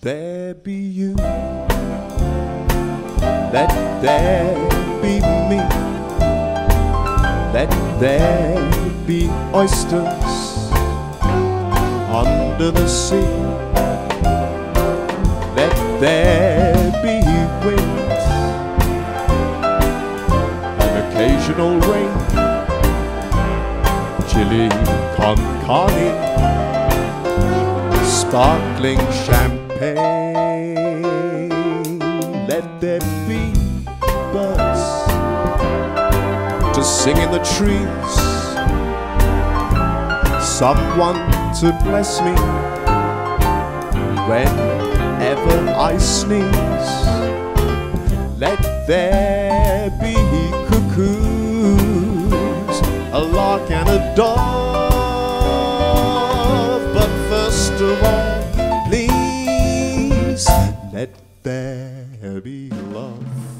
there be you. Let there be me. Let there be oysters under the sea. Let there be winds, an occasional rain, chili con carne, sparkling champagne. Let there be birds to sing in the trees. Someone to bless me whenever I sneeze. Let there be cuckoos, a lark and a dove. But first of all, be love.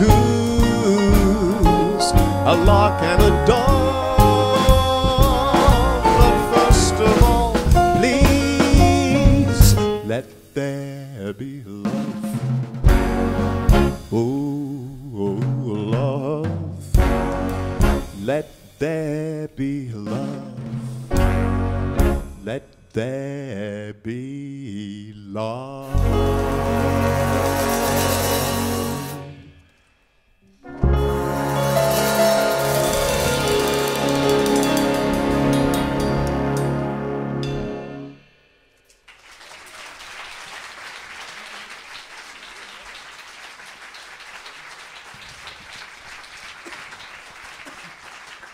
Cuckoos, a lark and a dove. But first of all, please let there be love. Oh, oh, love. Let there be love. Let there be love.